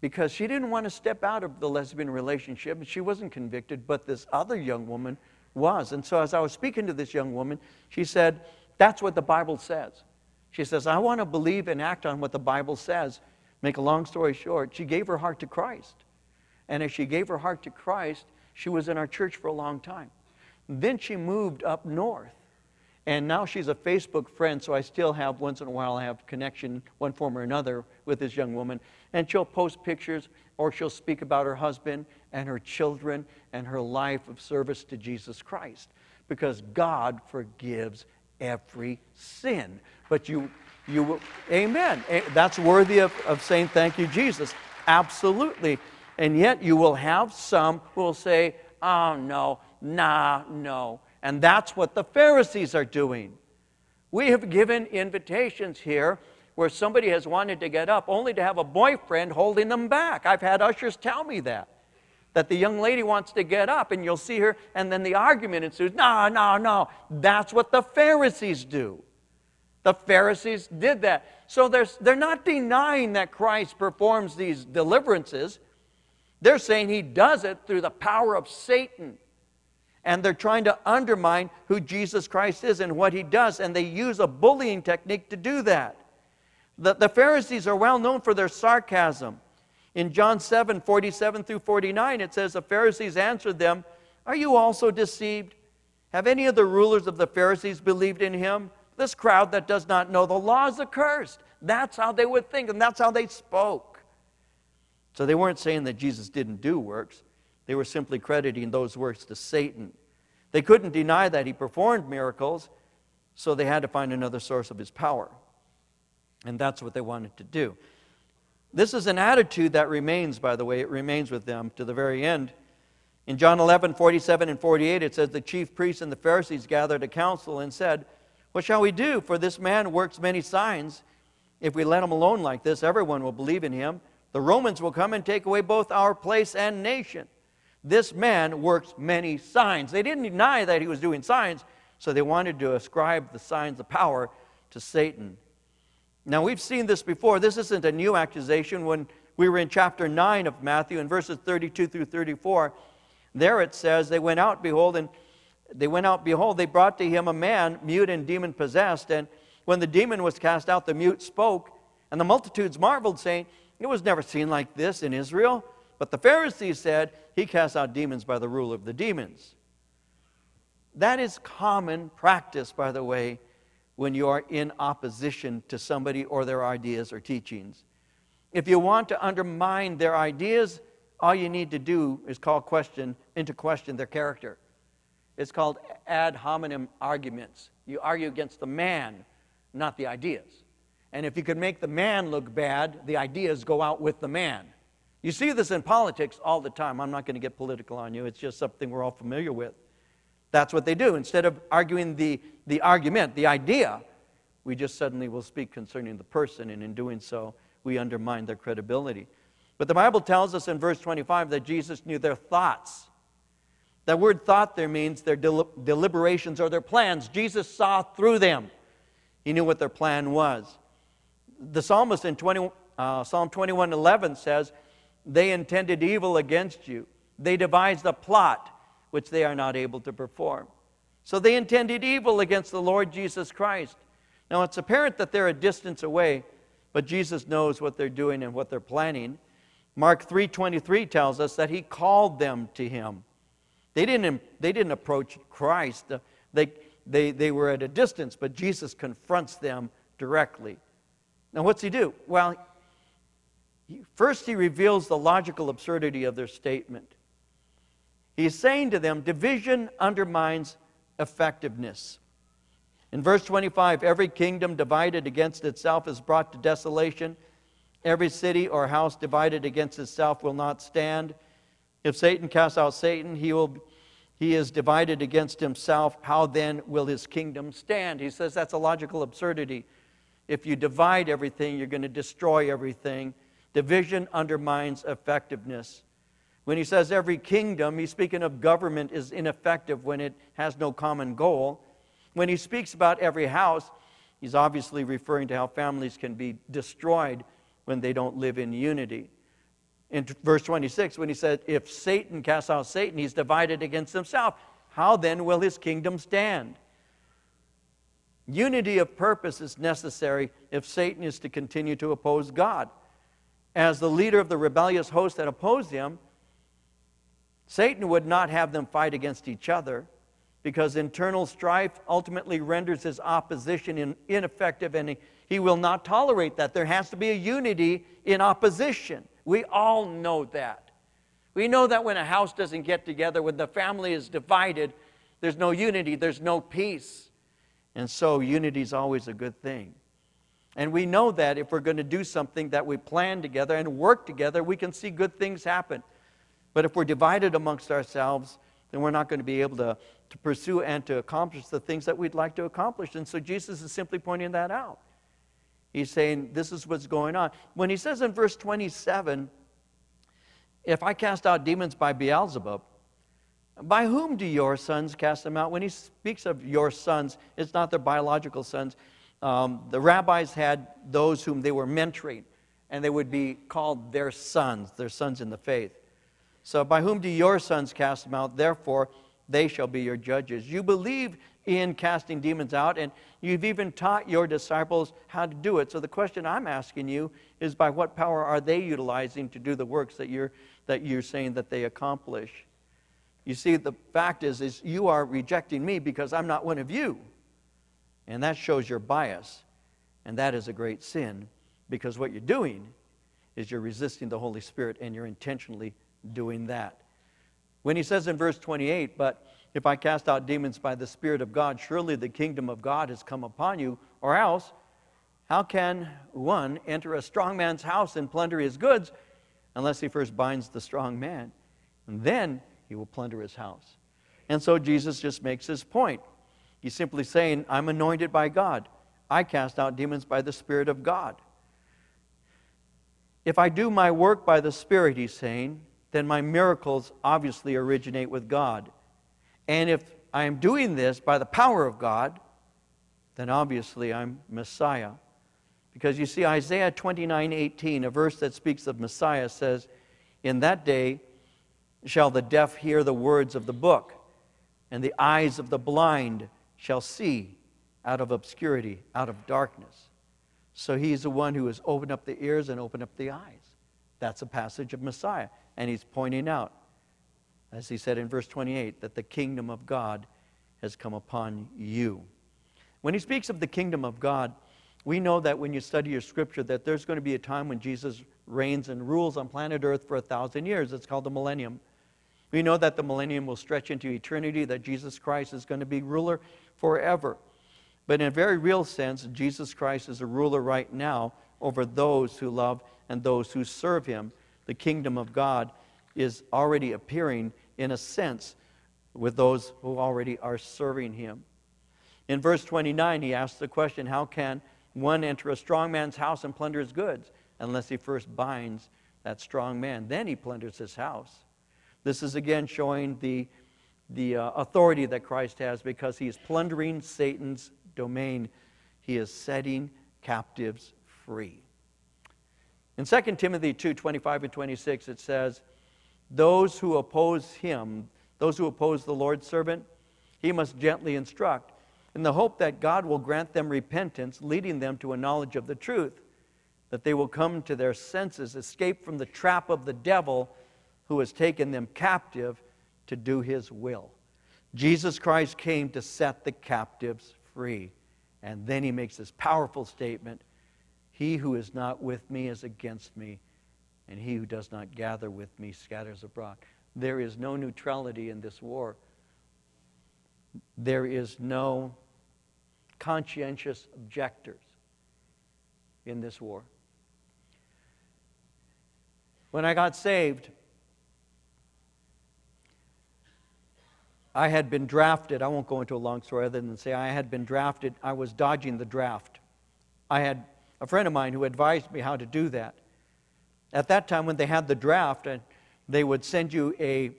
Because she didn't want to step out of the lesbian relationship. She wasn't convicted, but this other young woman was. And so as I was speaking to this young woman, she said, That's what the Bible says. She says, I want to believe and act on what the Bible says. Make a long story short, she gave her heart to Christ. And as she gave her heart to Christ, she was in our church for a long time. Then she moved up north. And now she's a Facebook friend, so I still have, once in a while, I have connection, one form or another, with this young woman. And she'll post pictures or she'll speak about her husband and her children and her life of service to Jesus Christ. Because God forgives every sin. But you, you will, amen. That's worthy of, of saying thank you, Jesus. Absolutely. And yet you will have some who will say, oh, no, nah, no. And that's what the Pharisees are doing. We have given invitations here where somebody has wanted to get up only to have a boyfriend holding them back. I've had ushers tell me that. That the young lady wants to get up and you'll see her, and then the argument ensues. No, no, no. That's what the Pharisees do. The Pharisees did that. So they're not denying that Christ performs these deliverances. They're saying he does it through the power of Satan and they're trying to undermine who Jesus Christ is and what he does, and they use a bullying technique to do that. The, the Pharisees are well known for their sarcasm. In John 7 47 through 49, it says, The Pharisees answered them, Are you also deceived? Have any of the rulers of the Pharisees believed in him? This crowd that does not know the law is accursed. That's how they would think, and that's how they spoke. So they weren't saying that Jesus didn't do works. They were simply crediting those works to Satan. They couldn't deny that he performed miracles, so they had to find another source of his power. And that's what they wanted to do. This is an attitude that remains, by the way, it remains with them to the very end. In John 11, 47 and 48, it says, The chief priests and the Pharisees gathered a council and said, What shall we do? For this man works many signs. If we let him alone like this, everyone will believe in him. The Romans will come and take away both our place and nation. This man works many signs. They didn't deny that he was doing signs, so they wanted to ascribe the signs of power to Satan. Now, we've seen this before. This isn't a new accusation. When we were in chapter 9 of Matthew, in verses 32 through 34, there it says, They went out, behold, and they went out, behold, they brought to him a man mute and demon possessed. And when the demon was cast out, the mute spoke, and the multitudes marveled, saying, It was never seen like this in Israel. But the Pharisees said, He casts out demons by the rule of the demons. That is common practice, by the way, when you are in opposition to somebody or their ideas or teachings. If you want to undermine their ideas, all you need to do is call question into question their character. It's called ad hominem arguments. You argue against the man, not the ideas. And if you can make the man look bad, the ideas go out with the man. You see this in politics all the time. I'm not going to get political on you, it's just something we're all familiar with. That's what they do. Instead of arguing the, the argument, the idea, we just suddenly will speak concerning the person, and in doing so, we undermine their credibility. But the Bible tells us in verse 25 that Jesus knew their thoughts. That word thought there means their deliberations or their plans. Jesus saw through them. He knew what their plan was. The psalmist in 20, uh, Psalm 21 11 says, they intended evil against you. They devised a plot which they are not able to perform. So they intended evil against the Lord Jesus Christ. Now it's apparent that they're a distance away, but Jesus knows what they're doing and what they're planning. Mark 3:23 tells us that he called them to him. They didn't, they didn't approach Christ. Uh, they, they, they were at a distance, but Jesus confronts them directly. Now, what's he do? Well, First, he reveals the logical absurdity of their statement. He's saying to them, division undermines effectiveness. In verse 25, every kingdom divided against itself is brought to desolation. Every city or house divided against itself will not stand. If Satan casts out Satan, he, will, he is divided against himself. How then will his kingdom stand? He says that's a logical absurdity. If you divide everything, you're going to destroy everything. Division undermines effectiveness. When he says every kingdom, he's speaking of government is ineffective when it has no common goal. When he speaks about every house, he's obviously referring to how families can be destroyed when they don't live in unity. In verse 26, when he said, If Satan casts out Satan, he's divided against himself. How then will his kingdom stand? Unity of purpose is necessary if Satan is to continue to oppose God as the leader of the rebellious host that opposed him, Satan would not have them fight against each other because internal strife ultimately renders his opposition in, ineffective and he will not tolerate that. There has to be a unity in opposition. We all know that. We know that when a house doesn't get together, when the family is divided, there's no unity, there's no peace. And so, unity is always a good thing. And we know that if we're going to do something that we plan together and work together, we can see good things happen. But if we're divided amongst ourselves, then we're not going to be able to, to pursue and to accomplish the things that we'd like to accomplish. And so Jesus is simply pointing that out. He's saying, This is what's going on. When he says in verse 27, If I cast out demons by Beelzebub, by whom do your sons cast them out? When he speaks of your sons, it's not their biological sons. Um, the rabbis had those whom they were mentoring, and they would be called their sons, their sons in the faith. So, by whom do your sons cast them out? Therefore, they shall be your judges. You believe in casting demons out, and you've even taught your disciples how to do it. So, the question I'm asking you is by what power are they utilizing to do the works that you're, that you're saying that they accomplish? You see, the fact is, is you are rejecting me because I'm not one of you. And that shows your bias. And that is a great sin because what you're doing is you're resisting the Holy Spirit and you're intentionally doing that. When he says in verse 28, But if I cast out demons by the Spirit of God, surely the kingdom of God has come upon you, or else, how can one enter a strong man's house and plunder his goods unless he first binds the strong man? And then he will plunder his house. And so Jesus just makes his point. He's simply saying, I'm anointed by God. I cast out demons by the Spirit of God. If I do my work by the Spirit, he's saying, then my miracles obviously originate with God. And if I am doing this by the power of God, then obviously I'm Messiah. Because you see, Isaiah 29 18, a verse that speaks of Messiah, says, In that day shall the deaf hear the words of the book, and the eyes of the blind shall see out of obscurity, out of darkness. So he's the one who has opened up the ears and opened up the eyes. That's a passage of Messiah. And he's pointing out, as he said in verse 28, that the kingdom of God has come upon you. When he speaks of the kingdom of God, we know that when you study your scripture that there's going to be a time when Jesus reigns and rules on planet Earth for a thousand years. It's called the millennium. We know that the millennium will stretch into eternity, that Jesus Christ is going to be ruler forever. But in a very real sense, Jesus Christ is a ruler right now over those who love and those who serve him. The kingdom of God is already appearing in a sense with those who already are serving him. In verse 29, he asks the question How can one enter a strong man's house and plunder his goods unless he first binds that strong man? Then he plunders his house. This is again showing the the uh, authority that Christ has because he is plundering Satan's domain. He is setting captives free. In 2 Timothy 2 25 and 26, it says, Those who oppose him, those who oppose the Lord's servant, he must gently instruct, in the hope that God will grant them repentance, leading them to a knowledge of the truth, that they will come to their senses, escape from the trap of the devil who has taken them captive to do his will. Jesus Christ came to set the captives free. And then he makes this powerful statement He who is not with me is against me, and he who does not gather with me scatters abroad. There is no neutrality in this war. There is no conscientious objectors in this war. When I got saved, I had been drafted. I won't go into a long story other than say I had been drafted. I was dodging the draft. I had a friend of mine who advised me how to do that. At that time, when they had the draft, and they would send you a,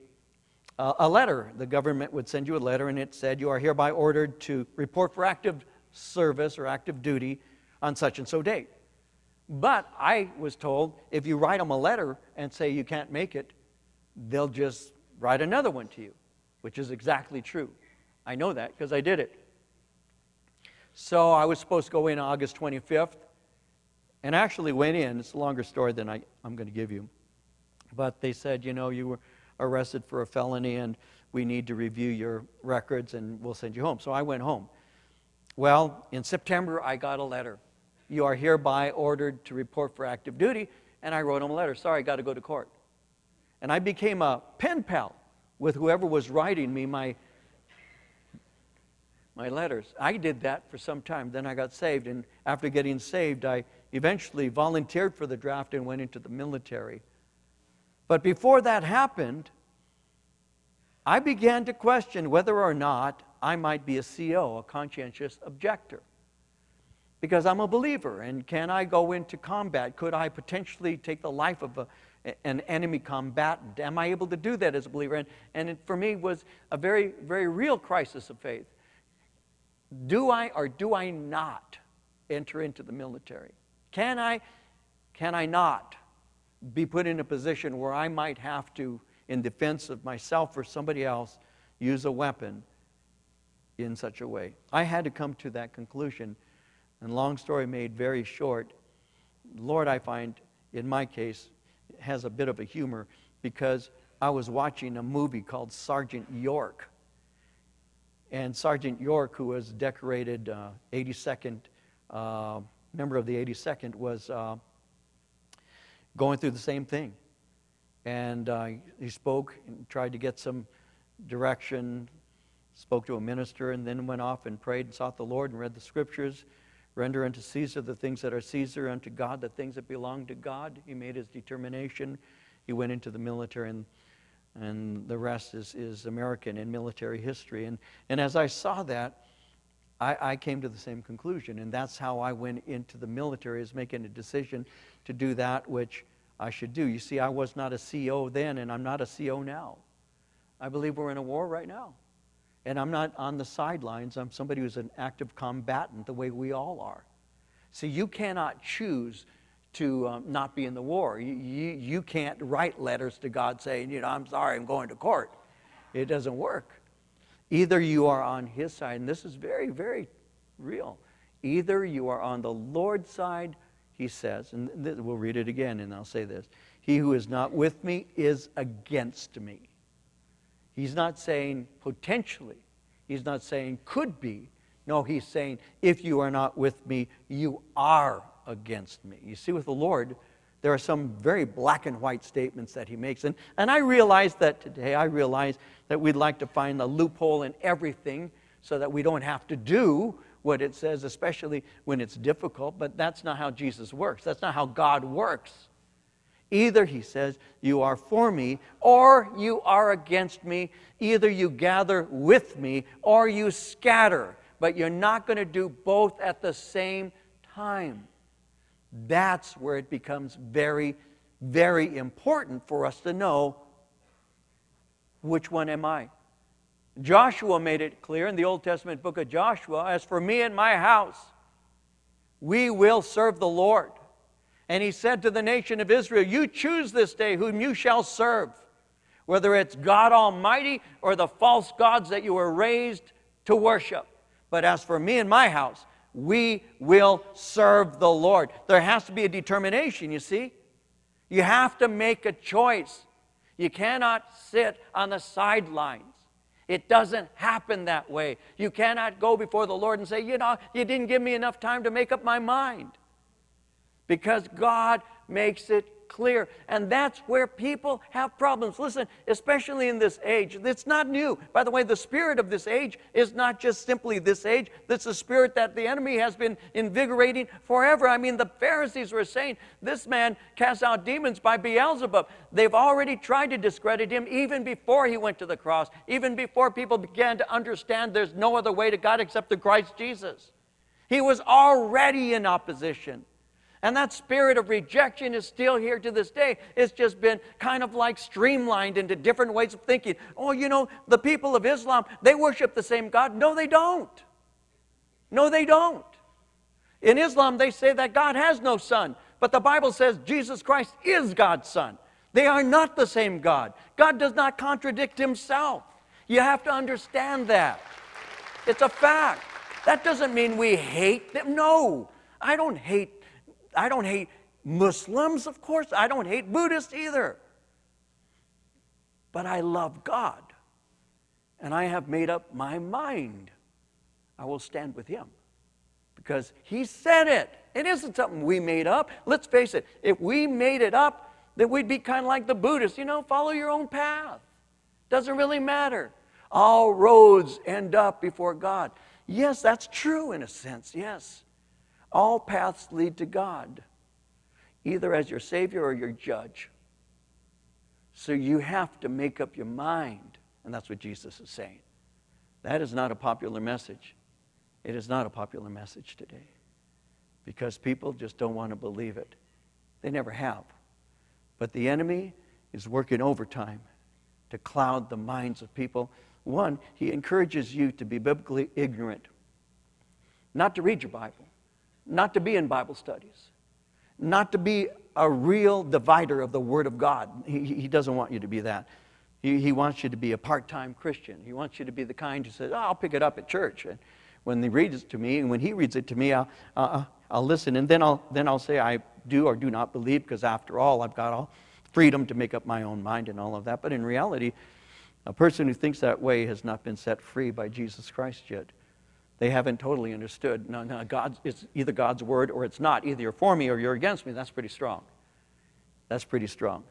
a letter. The government would send you a letter, and it said, You are hereby ordered to report for active service or active duty on such and so date. But I was told if you write them a letter and say you can't make it, they'll just write another one to you which is exactly true. I know that because I did it. So I was supposed to go in August 25th, and actually went in. It's a longer story than I, I'm going to give you. But they said, you know, you were arrested for a felony, and we need to review your records and we'll send you home. So I went home. Well, in September, I got a letter. You are hereby ordered to report for active duty. And I wrote him a letter. Sorry, I got to go to court. And I became a pen pal with whoever was writing me my, my letters. I did that for some time. Then I got saved. And after getting saved, I eventually volunteered for the draft and went into the military. But before that happened, I began to question whether or not I might be a CO, a conscientious objector. Because I'm a believer, and can I go into combat? Could I potentially take the life of a, an enemy combatant? Am I able to do that as a believer? And, and it, for me was a very, very real crisis of faith. Do I or do I not enter into the military? Can I, can I not be put in a position where I might have to in defense of myself or somebody else, use a weapon in such a way. I had to come to that conclusion. And long story made very short, Lord, I find, in my case, has a bit of a humor because I was watching a movie called Sergeant York. And Sergeant York, who was decorated uh, 82nd, uh, member of the 82nd, was uh, going through the same thing. And uh, he spoke and tried to get some direction, spoke to a minister, and then went off and prayed and sought the Lord and read the scriptures. Render unto Caesar the things that are Caesar, unto God the things that belong to God. He made his determination. He went into the military, and, and the rest is, is American in military history. And, and as I saw that, I, I came to the same conclusion. And that's how I went into the military, is making a decision to do that which I should do. You see, I was not a CO then, and I'm not a CO now. I believe we're in a war right now. And I'm not on the sidelines. I'm somebody who's an active combatant, the way we all are. See, you cannot choose to um, not be in the war. You, you, you can't write letters to God saying, you know, I'm sorry, I'm going to court. It doesn't work. Either you are on His side, and this is very, very real. Either you are on the Lord's side he says, and we'll read it again, and I'll say this He who is not with me is against me. He's not saying potentially, he's not saying could be. No, he's saying, if you are not with me, you are against me. You see, with the Lord, there are some very black and white statements that he makes. And, and I realize that today, I realize that we'd like to find a loophole in everything so that we don't have to do what it says, especially when it's difficult, but that's not how Jesus works. That's not how God works. Either, he says, you are for me or you are against me. Either you gather with me or you scatter. But you're not going to do both at the same time. That's where it becomes very, very important for us to know which one am I? Joshua made it clear in the Old Testament book of Joshua as for me and my house, we will serve the Lord. And he said to the nation of Israel, You choose this day whom you shall serve, whether it's God Almighty or the false gods that you were raised to worship. But as for me and my house, we will serve the Lord. There has to be a determination, you see. You have to make a choice. You cannot sit on the sidelines. It doesn't happen that way. You cannot go before the Lord and say, You know, you didn't give me enough time to make up my mind. Because God makes it clear. And that's where people have problems. Listen, especially in this age, it's not new. By the way, the spirit of this age is not just simply this age, it's a spirit that the enemy has been invigorating forever. I mean, the Pharisees were saying this man casts out demons by Beelzebub. They've already tried to discredit him even before he went to the cross, even before people began to understand there's no other way to God except through Christ Jesus. He was already in opposition. And that spirit of rejection is still here to this day. It's just been kind of like streamlined into different ways of thinking. Oh, you know, the people of Islam, they worship the same God. No, they don't. No, they don't. In Islam, they say that God has no son, but the Bible says Jesus Christ is God's son. They are not the same God. God does not contradict himself. You have to understand that. It's a fact. That doesn't mean we hate them. No, I don't hate I don't hate Muslims, of course. I don't hate Buddhists either. But I love God. and I have made up my mind. I will stand with him because he said it. It isn't something we made up. Let's face it, if we made it up, then we'd be kind of like the Buddhists, you know, follow your own path. Doesn't really matter. All roads end up before God. Yes, that's true in a sense, yes. All paths lead to God, either as your Savior or your judge. So you have to make up your mind. And that's what Jesus is saying. That is not a popular message. It is not a popular message today because people just don't want to believe it. They never have. But the enemy is working overtime to cloud the minds of people. One, he encourages you to be biblically ignorant, not to read your Bible, not to be in Bible studies, not to be a real divider of the Word of God. He, he doesn't want you to be that. He, he wants you to be a part time Christian. He wants you to be the kind who says, oh, I'll pick it up at church. And when he reads it to me, and when he reads it to me, I'll, uh, I'll listen. And then I'll, then I'll say, I do or do not believe, because after all, I've got all freedom to make up my own mind and all of that. But in reality, a person who thinks that way has not been set free by Jesus Christ yet. They haven't totally understood. No, no, God's, it's either God's word or it's not. Either you're for me or you're against me. That's pretty strong. That's pretty strong.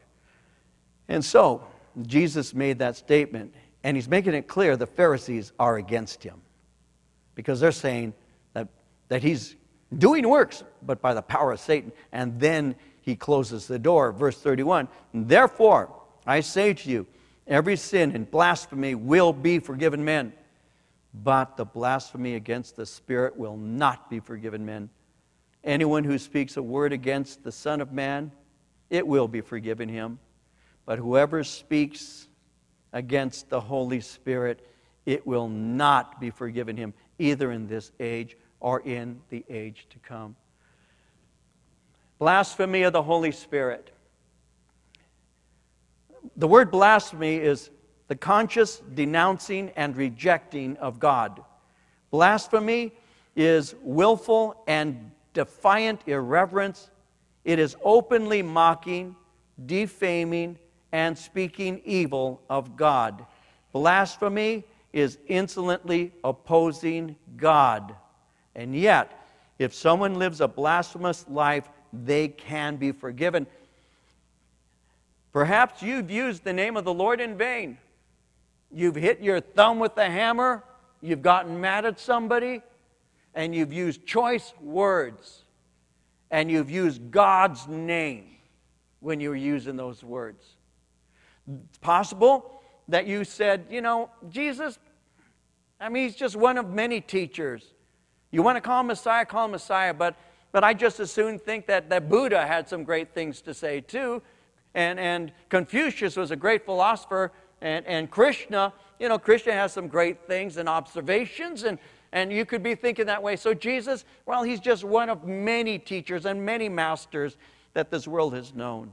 And so, Jesus made that statement, and he's making it clear the Pharisees are against him because they're saying that, that he's doing works, but by the power of Satan. And then he closes the door. Verse 31 Therefore, I say to you, every sin and blasphemy will be forgiven men, but the blasphemy against the Spirit will not be forgiven men. Anyone who speaks a word against the Son of Man, it will be forgiven him. But whoever speaks against the Holy Spirit, it will not be forgiven him, either in this age or in the age to come. Blasphemy of the Holy Spirit. The word blasphemy is the conscious denouncing and rejecting of God. Blasphemy is willful and defiant irreverence. It is openly mocking, defaming, and speaking evil of God. Blasphemy is insolently opposing God. And yet, if someone lives a blasphemous life, they can be forgiven. Perhaps you've used the name of the Lord in vain. You've hit your thumb with the hammer, you've gotten mad at somebody, and you've used choice words, and you've used God's name when you were using those words. It's possible that you said, you know, Jesus, I mean, he's just one of many teachers. You want to call him Messiah, call him Messiah, but, but I just as soon think that, that Buddha had some great things to say too. And, and Confucius was a great philosopher, and, and Krishna, you know, Krishna has some great things and observations, and, and you could be thinking that way. So Jesus, well, he's just one of many teachers and many masters that this world has known.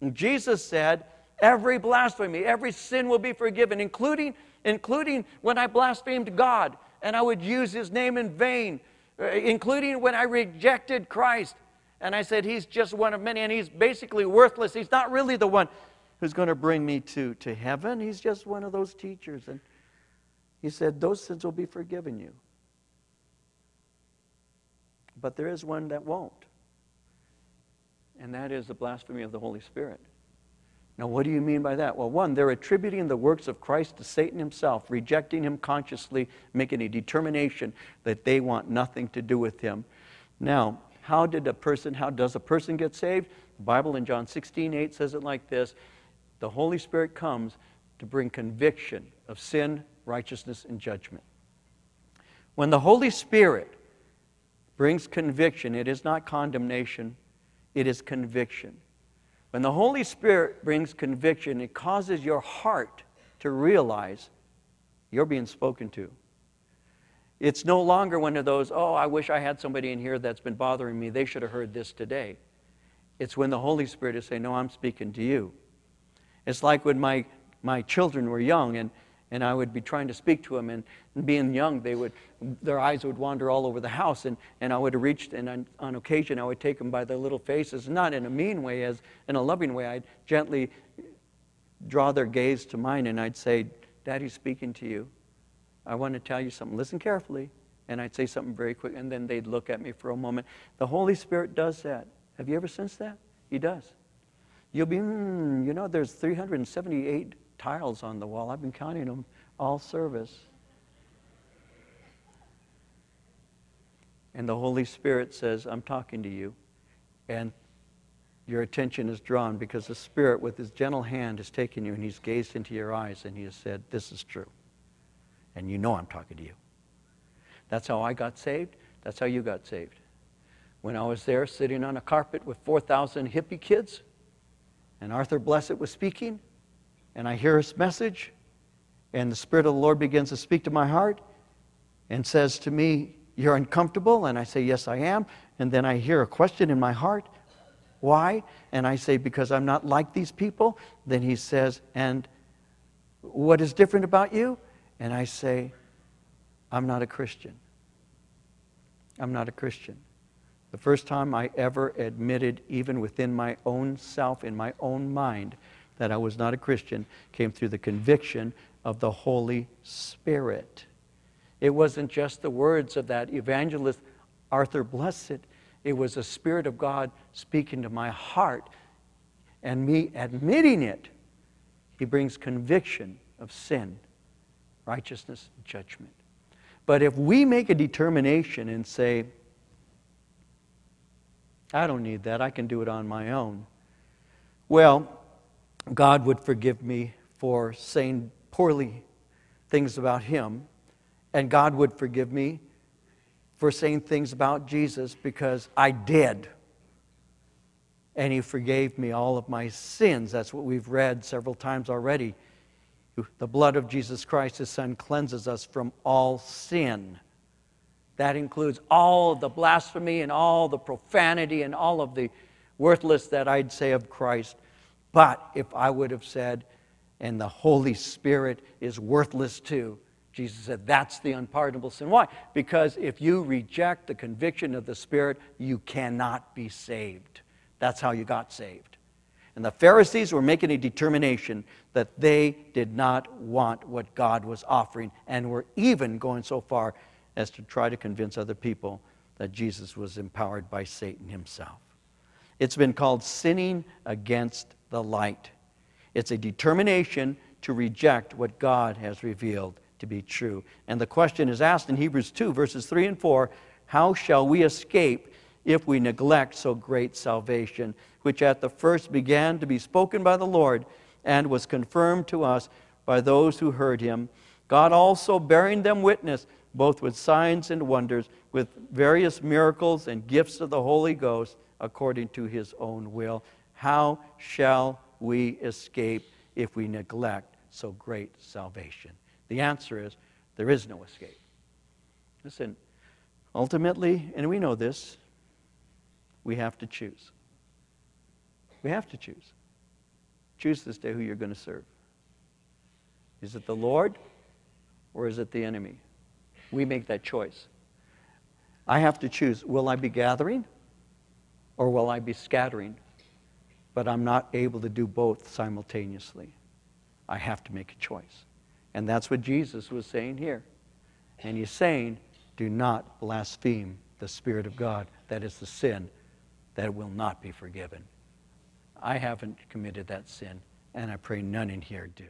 And Jesus said, every blasphemy, every sin will be forgiven, including, including when I blasphemed God and I would use his name in vain, uh, including when I rejected Christ. And I said, He's just one of many, and he's basically worthless. He's not really the one who's going to bring me to, to heaven. He's just one of those teachers. And he said, Those sins will be forgiven you. But there is one that won't, and that is the blasphemy of the Holy Spirit. Now, what do you mean by that? Well, one, they're attributing the works of Christ to Satan himself, rejecting him consciously, making a determination that they want nothing to do with him. Now, how did a person, how does a person get saved? The Bible in John 16, 8 says it like this The Holy Spirit comes to bring conviction of sin, righteousness, and judgment. When the Holy Spirit brings conviction, it is not condemnation, it is conviction. When the Holy Spirit brings conviction, it causes your heart to realize you're being spoken to. It's no longer one of those, oh, I wish I had somebody in here that's been bothering me. They should have heard this today. It's when the Holy Spirit is saying, no, I'm speaking to you. It's like when my, my children were young and and I would be trying to speak to them. And, being young, they would, their eyes would wander all over the house. And, and I would reach, and on, on occasion, I would take them by their little faces, not in a mean way, as in a loving way. I'd gently draw their gaze to mine, and I'd say, Daddy's speaking to you. I want to tell you something. Listen carefully. And I'd say something very quick, and then they'd look at me for a moment. The Holy Spirit does that. Have you ever sensed that? He does. You'll be, mm, you know, there's 378 tiles on the wall. I've been counting them all service. And the Holy Spirit says, I'm talking to you. And your attention is drawn because the Spirit, with His gentle hand, has taken you and He's gazed into your eyes and He has said, This is true. And you know I'm talking to you. That's how I got saved. That's how you got saved. When I was there sitting on a carpet with 4,000 hippie kids, and Arthur Blessitt was speaking, and I hear his message, and the Spirit of the Lord begins to speak to my heart and says to me, You're uncomfortable? And I say, Yes, I am. And then I hear a question in my heart why? And I say, Because I'm not like these people. Then he says, And what is different about you? And I say, I'm not a Christian. I'm not a Christian. The first time I ever admitted, even within my own self, in my own mind, that I was not a Christian came through the conviction of the Holy Spirit. It wasn't just the words of that evangelist, Arthur Blessitt. It was the Spirit of God speaking to my heart and me admitting it. He brings conviction of sin, righteousness, judgment. But if we make a determination and say, I don't need that, I can do it on my own, well, God would forgive me for saying poorly things about Him, and God would forgive me for saying things about Jesus because I did. And he forgave me all of my sins. That's what we've read several times already. The blood of Jesus Christ, his son, cleanses us from all sin. That includes all the blasphemy and all the profanity and all of the worthless that I'd say of Christ. But if I would have said, and the Holy Spirit is worthless too, Jesus said that's the unpardonable sin. Why? Because if you reject the conviction of the Spirit, you cannot be saved. That's how you got saved. And the Pharisees were making a determination that they did not want what God was offering and were even going so far as to try to convince other people that Jesus was empowered by Satan himself. It's been called sinning against the light. It's a determination to reject what God has revealed to be true. And the question is asked in Hebrews 2, verses 3 and 4 How shall we escape if we neglect so great salvation, which at the first began to be spoken by the Lord and was confirmed to us by those who heard him? God also bearing them witness, both with signs and wonders, with various miracles and gifts of the Holy Ghost, according to his own will. How shall we escape if we neglect so great salvation? The answer is there is no escape. Listen, ultimately, and we know this, we have to choose. We have to choose. Choose this day who you're going to serve. Is it the Lord or is it the enemy? We make that choice. I have to choose will I be gathering or will I be scattering? But I'm not able to do both simultaneously. I have to make a choice. And that's what Jesus was saying here. And he's saying, do not blaspheme the Spirit of God. That is the sin that will not be forgiven. I haven't committed that sin, and I pray none in here do.